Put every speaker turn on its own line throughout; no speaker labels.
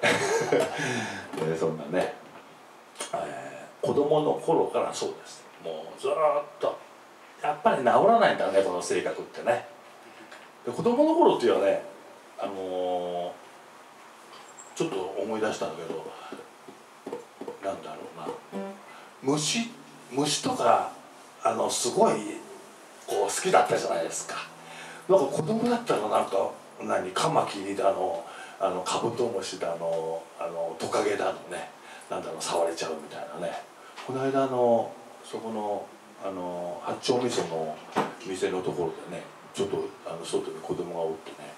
えそんなね、えー、子供の頃からそうです。もうずっとやっぱり治らないんだねこの性格ってね。で子供の頃っていうのはねあのー、ちょっと思い出したんだけどなんだろうな。虫虫とかあのすごいこう好きだったじゃないですか。なんか子供だったらなんか何カマキリだのあのカブトムシだのあのトカゲだのねなんだろう触れちゃうみたいなね。この間のそこのあの八丁味噌の店のところでねちょっとあの外に子供がおってね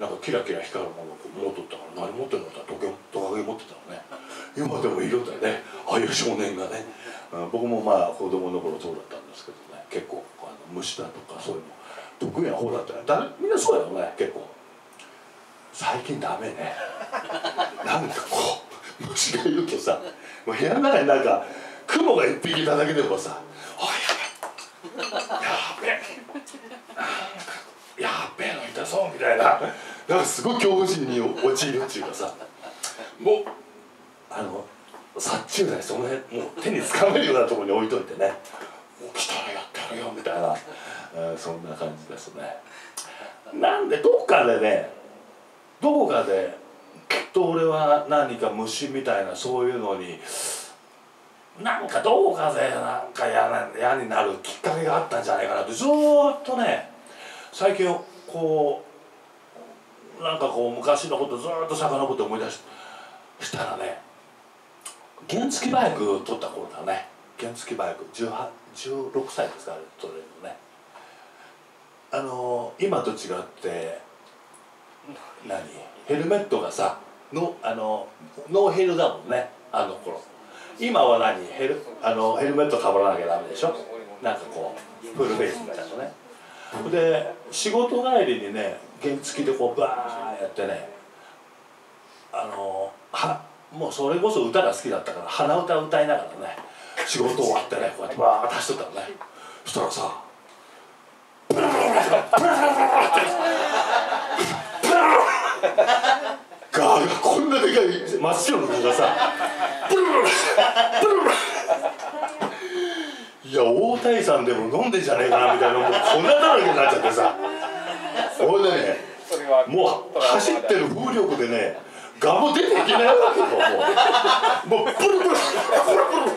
なんかキラキラ光るものを持っとったから何持ってんの？ってトカゲ持ってたのね。今でもいるんだよね。ああいう少年がね、うん、僕もまあ子供の頃そうだったんですけどね。結構あの虫だとかそういうの得意な方だったらみんなそうだよね結構。最近ダメね。なんかこう虫がいるとさもう部屋の中になんか雲が一匹いただけでもさ「おいやべやべやべえのいたぞ」みたいな。なんかすごい恐怖心に陥るっていうかさもうあの殺虫剤その辺もう手につかめるようなところに置いといてね「起きたらやってやるよ」みたいな、えー、そんな感じですね。なんでどっかでねどこかできっと俺は何か虫みたいなそういうのになんかどこかでなんか嫌になるきっかけがあったんじゃないかなってずっとね最近こうなんかこう昔のことずっと遡って思い出したらね原付バイク取った頃だね。原付バイク。16歳ですかあれ取れるのね。あの今と違って何？ヘルメットがさのあのノーヘルだもんねあの頃。今は何？ヘルあのヘルメットかぶらなきゃダメでしょ？なんかこうフルフェイスみたいなね。で仕事帰りにね原付でこうバーやってねあのはもうそれこそ歌が好きだったから鼻歌歌いながらね仕事終わってねこうやってバーッと走っとったのね。そしたらさブラブラブラブラブラガーがこんなでかい真っ白の子がさブルブルブルブルいや大谷さんでも飲んでんじゃねえかなみたいなもうこんなだらけになっちゃってさ俺ねもう走ってる風力でねガも出ていけないわけよもうもうブルブルブルブルブ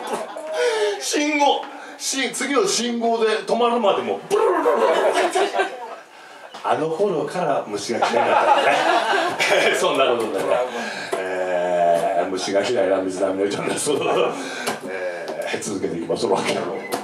ル信号し次の信号で止まるまでもブルブルブルブルあの頃から虫が嫌いだったんだねそんなことでね、えー、虫が嫌いな水波の歌です、えー、続けていきましょう